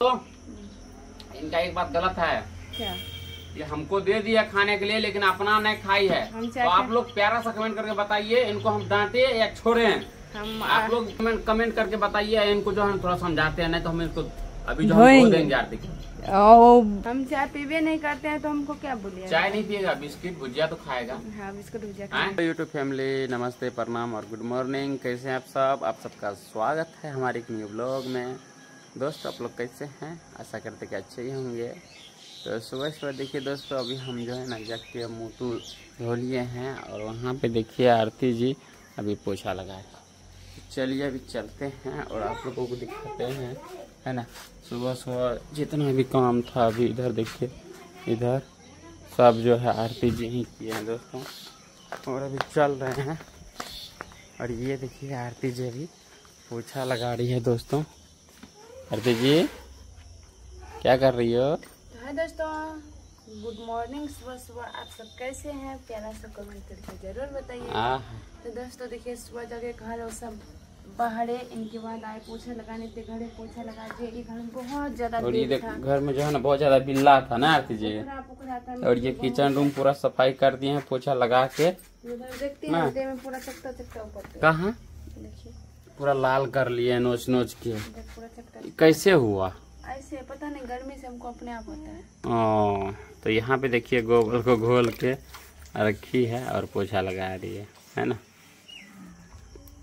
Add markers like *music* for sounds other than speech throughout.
तो इनका एक बात गलत है। क्या? ये हमको दे दिया खाने के लिए लेकिन अपना नहीं खाई है। तो आप लोग प्यारा सा कमेंट करके बताइए इनको हम डांटे या छोड़े हम आप लोग कमेंट कमेंट करके बताइए इनको जो हम थोड़ा समझाते हैं नहीं तो हम इसको अभी जो हम देंगे आरती हम चाय पीबे नहीं करते हैं तो हमको क्या बोलिए चाय नहीं पिएगा बिस्किट भुजिया तो खाएगा। हाँ बिस्कुट भुजिया यूट्यूब फैमिली नमस्ते प्रणाम और गुड मॉर्निंग कैसे हैं आप सब? आप सबका स्वागत है हमारे एक न्यू ब्लॉग में। दोस्तों, आप लोग कैसे हैं? आशा करते कि अच्छे ही होंगे। तो सुबह सुबह देखिए दोस्तों, अभी हम जो है ना जग के मुँह टू धो लिए हैं और वहाँ पे देखिए आरती जी अभी पोछा लगाए। चलिए अभी चलते हैं और आप लोगों को दिखाते हैं, है ना? सुबह सुबह जितना भी काम था अभी इधर देखिए, इधर सब जो है आरती जी ही किए हैं दोस्तों। और अभी चल रहे हैं। और ये देखिए आरती जी अभी पोछा लगा रही है दोस्तों। आरती जी क्या कर रही हो? तो है दोस्तों गुड मॉर्निंग सुबह सुबह आप सब कैसे हैं? प्यारा सा कमेंट करके ज़रूर बताइए। तो दोस्तों देखिए सुबह जाके घर और सब बाहर है इनके बाद आए पोछा लगाने थे घरे पोछा लगा के ये घर में बहुत ज़्यादा और ये घर में जो है ना बहुत ज़्यादा बिल्ला था ना आरती जी। और ये किचन रूम पूरा सफ़ाई कर दिए हैं पोछा लगा के। देखते हाँ। हैं पूरा चकता चकता ऊपर कहाँ? देखिए। पूरा लाल कर लिए नोच नोच के कैसे हुआ? ऐसे पता नहीं गर्मी से हमको अपने आप होता है। ओ, तो यहाँ पे देखिए गोबर को घोल के रखी है और पोछा लगा रही है है ना?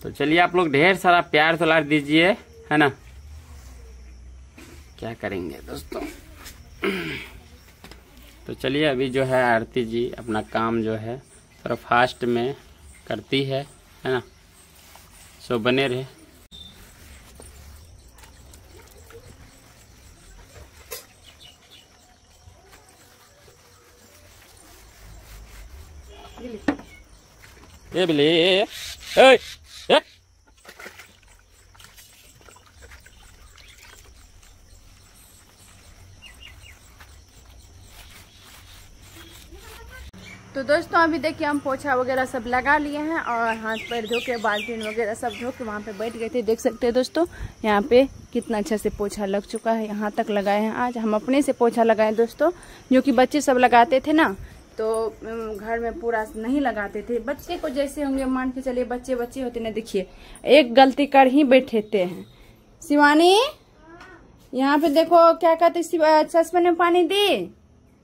तो चलिए आप लोग ढेर सारा प्यार तो दुलार दीजिए है ना? क्या करेंगे दोस्तों? तो चलिए अभी जो है आरती जी अपना काम जो है थोड़ा फास्ट में करती है है ना? सो बने रहे। ये बिल्ली ए, ए, तो दोस्तों, अभी देखिए हम पोछा वगैरह सब लगा लिए हैं और हाथ पैर धो के बाल्टीन वगैरह सब धो के वहाँ पे बैठ गए थे। देख सकते हैं दोस्तों, यहाँ पे कितना अच्छा से पोछा लग चुका है। यहाँ तक लगाए हैं आज। हम अपने से पोछा लगाए दोस्तों, जो कि बच्चे सब लगाते थे ना तो घर में पूरा नहीं लगाते थे। बच्चे को जैसे होंगे मान के चलिए, बच्चे बच्चे होते ना, देखिए, एक गलती कर ही बैठे थे हैं। शिवानी, यहाँ पे देखो, क्या कहते ससपेन में पानी दी?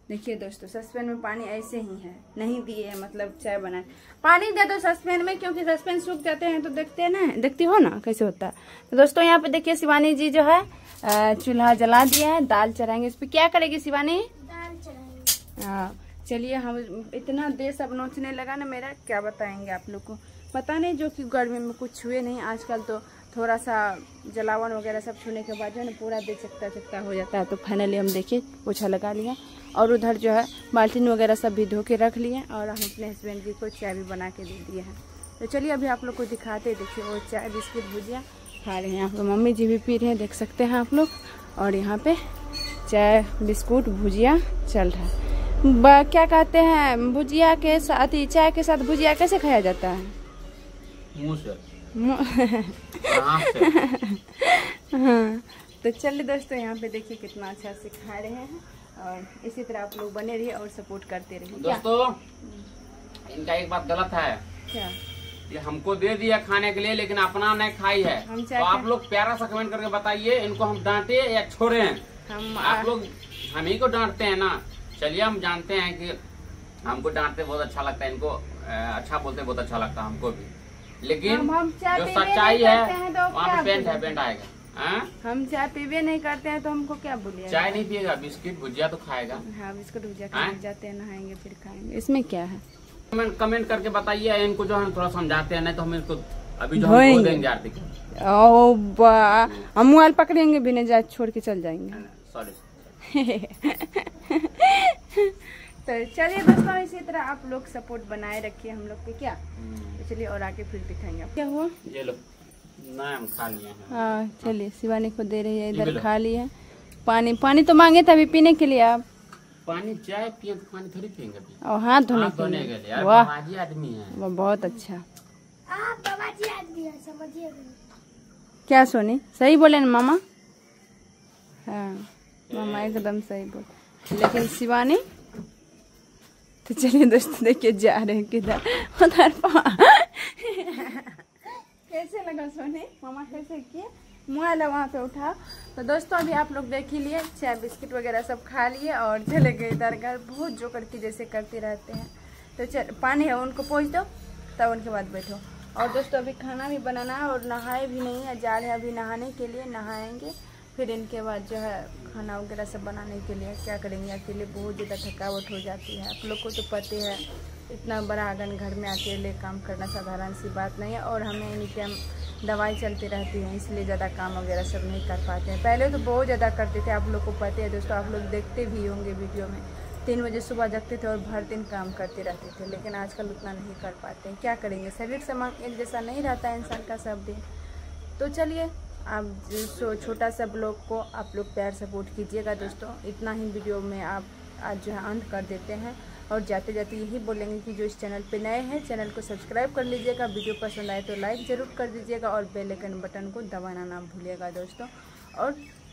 देखिए दोस्तों सस्पेन में पानी ऐसे ही है। नहीं दिए है मतलब चाय बनाए। पानी दे दो सस्पेन में क्योंकि सस्पेन सूख जाते हैं तो देखते हैं ना देखती हो ना कैसे होता है। तो दोस्तों यहाँ पे देखिए शिवानी जी जो है चूल्हा जला दिया है दाल चढ़ाएँगे। इस पर क्या करेगी शिवानी? हाँ चलिए हम इतना देर सब नोचने लगा ना मेरा क्या बताएँगे आप लोग को? पता नहीं जो कि गर्मी में कुछ छुए नहीं आजकल तो थोड़ा सा जलावन वगैरह सब छूने के बाद जो है ना पूरा दे चकता चकता हो जाता है। तो फाइनली हम देखिए पोछा लगा लिया। और उधर जो है बाल्टीन वगैरह सब भी धो के रख लिए और हम अपने हस्बैंड जी को चाय भी बना के दे दिए हैं। तो चलिए अभी आप लोग को दिखाते हैं देखिए वो चाय बिस्किट भुजिया खा रहे हैं। आप पे मम्मी जी भी पी रहे हैं देख सकते हैं आप लोग। और यहाँ पे चाय बिस्कुट भुजिया चल रहा है। क्या कहते हैं भुजिया के साथ ही चाय के साथ भुजिया कैसे खाया जाता है? हाँ। तो चलिए दोस्तों यहाँ पे देखिए कितना अच्छा से खा रहे हैं। और इसी तरह आप लोग बने रहिए और सपोर्ट करते रहिए। दोस्तों इनका एक बात गलत है। क्या? ये हमको दे दिया खाने के लिए लेकिन अपना नहीं खाई है। तो आप लोग प्यारा सा कमेंट करके बताइए इनको हम डांटे या छोड़े? हम आप लोग हम ही को डांटते हैं ना। चलिए हम जानते हैं कि हमको डांटते बहुत अच्छा लगता है इनको अच्छा बोलते बहुत अच्छा लगता है हमको भी। लेकिन हम- हम जो सच्चाई है हैं तो वहाँ पे पेंट है पेंट आएगा। हाँ? हम चाय पीबे नहीं करते हैं तो हमको क्या बोलिए? चाय नहीं पिएगा बिस्किट भुजिया तो खाएगा। हाँ बिस्कुट भुजिया हाँ? खाने जाते हैं नहाएँगे फिर खाएँगे। इसमें क्या है? कमेंट कमेंट करके बताइए इनको जो हम थोड़ा समझाते हैं नहीं तो हम इसको अभी जो हम देंगे आरती हम मोबाइल पकड़ेंगे भी नहीं जा छोड़ के चल जाएँगे। सॉरी *laughs* तो चलिए दोस्तों इसी तरह आप लोग सपोर्ट बनाए रखिए हम लोग पे क्या? तो चलिए और आके फिर दिखाएँगे। क्या हुआ? ये लो। नहीं हम खा लिए हाँ। चलिए शिवानी को दे रही है इधर खा लिए। पानी पानी तो मांगे थे अभी पीने के लिए आप। पानी चाय पिए तो पानी थोड़ी पियेंगे और हाथ धोने के लिए। वाह। आदमी है। वाह बहुत अच्छा। आप बाबा जी आदमी है समझिए क्या सोनी? सही बोले ना मामा? हाँ मामा एकदम सही बोल। लेकिन शिवानी? तो चलिए दोस्तों देखिए जा रहे हैं किधर। उधर पा कैसे लगा सोने? मामा कैसे किए? मोबाइल वहाँ पे उठा। तो दोस्तों, अभी आप लोग देख ही लिए, चाय बिस्किट वगैरह सब खा लिए और चले गए इधर घर। बहुत जोकर की जैसे करते रहते हैं। तो चल, पानी है, उनको पहुँच दो, तब उनके बाद बैठो। और दोस्तों, अभी खाना भी बनाना है और नहाए भी नहीं है, जा रहे हैं अभी नहाने के लिए, नहाएँगे। फिर इनके बाद जो है, खाना वगैरह सब बनाने के लिए, क्या करेंगे? अकेले बहुत ज़्यादा थकावट हो जाती है। आप लोग को तो पता है। इतना बड़ा आँगन घर में अकेले काम करना साधारण सी बात नहीं है और हमें एनी हम दवाई चलती रहती है, इसलिए ज़्यादा काम वगैरह सब नहीं कर पाते हैं। पहले तो बहुत ज़्यादा करते थे, आप लोग को पता है दोस्तों, आप लोग देखते भी होंगे वीडियो में। तीन बजे सुबह जगते थे और भर दिन काम करते रहते थे, लेकिन आजकल उतना नहीं कर पाते हैं। क्या करेंगे? शरीर से एक जैसा नहीं रहता है इंसान का सब दिन। तो चलिए, आप जो छोटा सा ब्लॉग को आप लोग प्यार सपोर्ट कीजिएगा दोस्तों। इतना ही वीडियो में आप आज जो है अंत कर देते हैं। और जाते जाते यही बोलेंगे कि जो इस चैनल पे नए हैं, चैनल को सब्सक्राइब कर लीजिएगा, वीडियो पसंद आए तो लाइक ज़रूर कर दीजिएगा और बेल आइकन बटन को दबाना ना भूलिएगा दोस्तों। और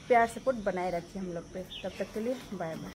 प्यार सपोर्ट बनाए रखिए हम लोग पे। तब तक के लिए बाय बाय